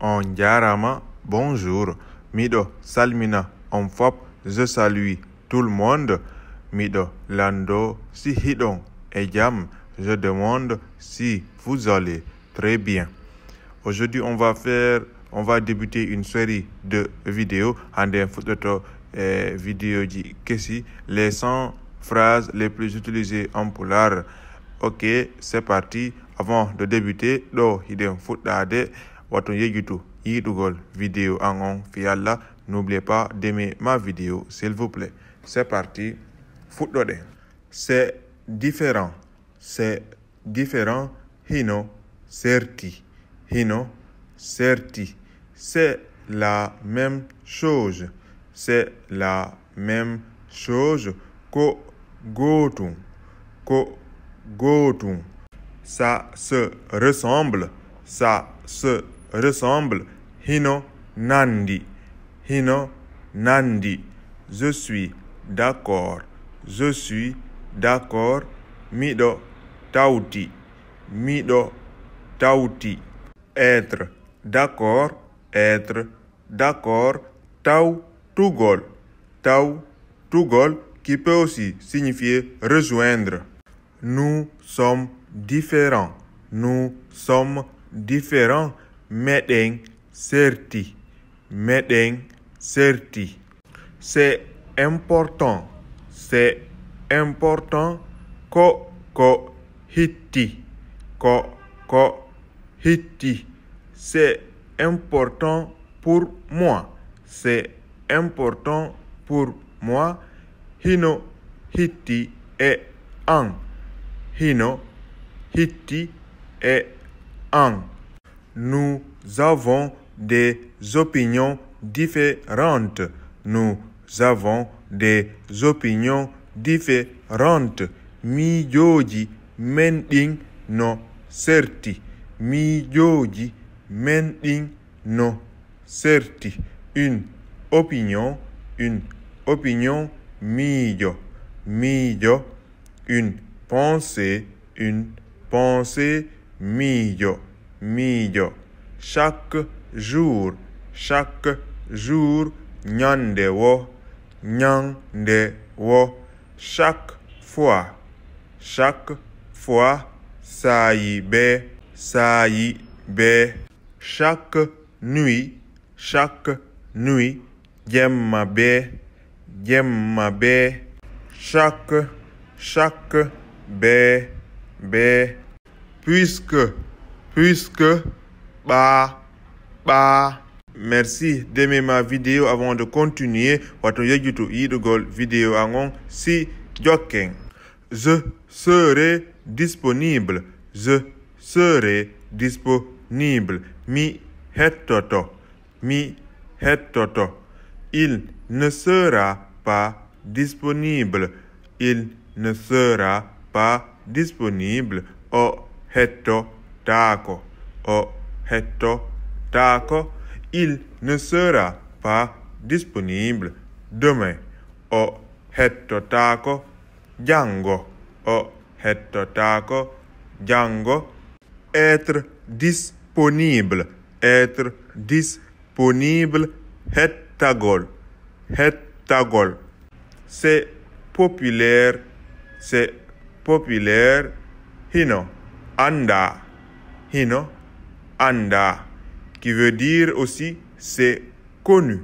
on jarama bonjour. Miɗo salmina on fop je salue tout le monde. Miɗo lando si hiɗon e jam je demande si vous allez très bien. Aujourd'hui on va faire on va débuter une série de vidéos. Hande fuɗɗoto e vidéo ji kesi les 100 phrases les plus utilisées en polar. Ok c'est parti. Avant de débuter ɗo hiɗen fuɗɗade wato yejjutu yiɗugol vidéo an on fi allah n'oubliez pas d'aimer ma vidéo s'il vous plaît. C'est parti. Fuɗɗoɗen c'est différent. C'est différent. Hino serti. Hino serti. C'est la même chose. C'est la même chose. Ko gotum. Ko gotum. Ça se ressemble. Ça se ressemble hino nandi. Hino nandi. Je suis d'accord. Je suis d'accord. Miɗo tawti miɗo tawti être d'accord. Être d'accord. Tawtugol tawtugol qui peut aussi signifier rejoindre. Nous sommes différents. Nous sommes différents meɗen serti meɗen serti. C'est important c'est important. Ko ko hitti ko ko hitti. C'est important pour moi. C'est important pour moi. Hino hitti e an hino hitti e an nous avons des opinions différentes. Nous avons des opinions différentes. Miijoji men ɗin no serti miijoji men ɗin no serti une opinion une opinion miijo miijo une pensée une pensée miijo miijo chaque jour chaque jour ñande wo ñande wo chaque fois chaque fois saayi be saayi be chaque nuit chaque nuit jemma be jemma be chaque chaque be be puisque puisque ba ba. Merci d'aimer ma vidéo avant de continuer. Wato yejjutu yiɗugol vidéo an on si jokken je serai disponible. Je serai disponible. Mi hettoto. Mi hettoto. Il ne sera pas disponible. Il ne sera pas disponible. O hettotako o hettotako il ne sera pas disponible demain. O hettotako jango o hettotako jango être disponible être disponible hettagol hettagol c'est populaire c'est populaire hino anda hino anda qui veut dire aussi c'est connu.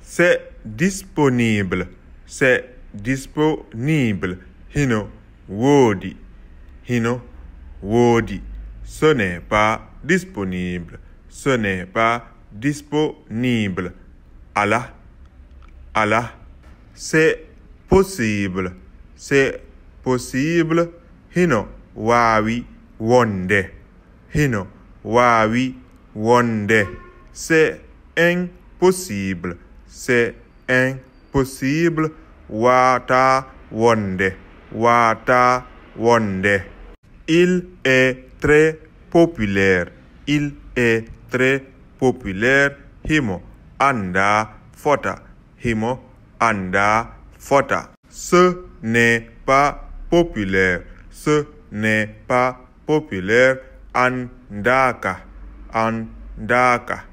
C'est disponible. C'est disponible. Hino woodi hino woodi ce n'est pas disponible. Ce n'est pas disponible. Ala ala c'est possible. C'est possible. Hino waawi wonde hino waawi wonde. C'est impossible. C'est impossible. Waata wonde. Waata wonde. Il est très populaire. Il est très populaire. Himo anda fota. Himo anda fota. Ce n'est pas populaire. Ce n'est pas populaire andaka andaka.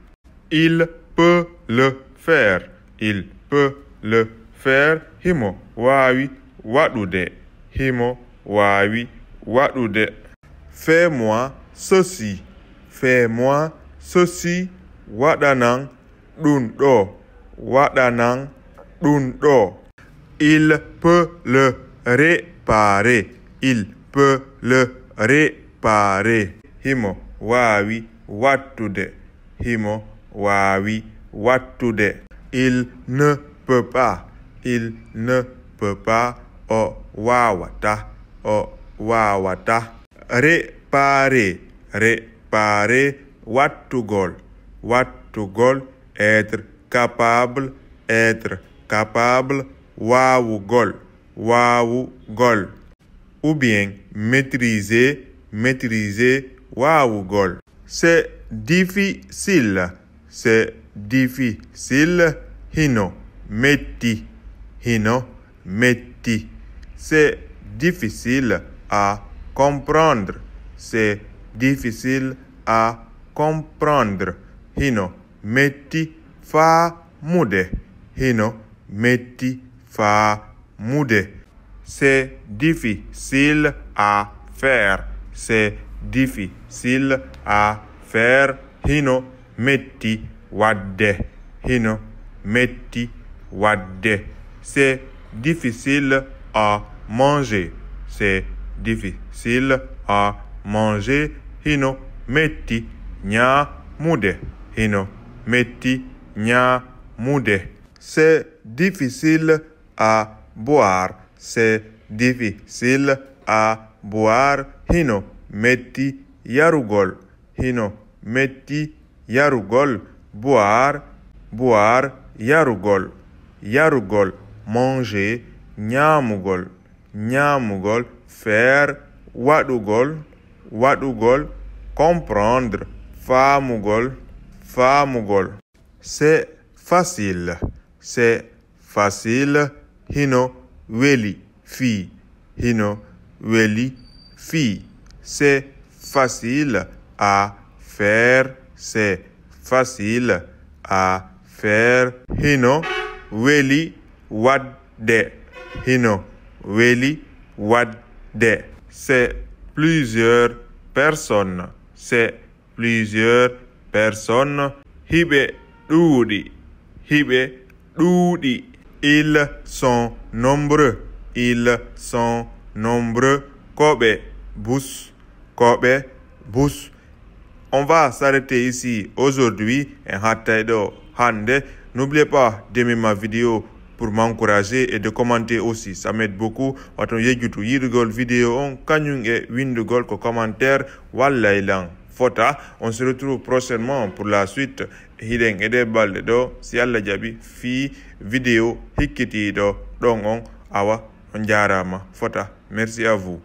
Il peut le faire. Il peut le faire. Himo waawi waɗude himo waawi waɗude fais-moi ceci. Fais-moi ceci. Ɗo waɗanan ɗum ɗo il peut le réparer. Il peut le réparer himo waawi wattude. Himo waawi wattude. Il ne peut pas. Il ne peut pas. O wawata o wawata réparer réparer wattugol. Wattugol être capable. Être capable. Waawugol. Waawugol. Ou bien maîtriser. Maîtriser waawugol c'est difficile. C'est difficile. Hino metti. Hino metti. C'est difficile à comprendre. C'est difficile à comprendre. Hino metti faamude hino metti faamude c'est difficile à faire. C'est difficile à faire. Hino metti wadde. Hino metti wadde. C'est difficile à manger. C'est difficile à manger. Hino metti ñaamude. Hino metti ñaamude. C'est difficile à boire. C'est difficile à boire. Hino metti yarugol. Hino metti yarugol. Boire boire yarugol. Yarugol manger ñaamugol ñaamugol faire waɗugol waɗugol comprendre. Faamugol faamugol c'est facile. C'est facile. Hino weli fii hino weli fii c'est facile à faire c'est facile à faire. Hino weli wadde. Hino weli wadde. C'est plusieurs personnes. C'est plusieurs personnes. Hiɓe ɗuuɗi hiɓe ɗuuɗi ils sont nombreux. Ils sont nombreux. Koɓe bus koɓe bus. On va s'arrêter ici aujourd'hui et hande n'oubliez pas d'aimer ma vidéo pour m'encourager et de commenter aussi. Ça m'aide beaucoup. Wato yejjutu yiɗugol vidéo on kañum e windugol ko commentaire walla ilan fota. On se retrouve prochainement pour la suite. Hiɗen e nder balɗe ɗo si allah jaaɓi fi vidéo hikkitiɗo ɗon on awa on jarama fota merci à vous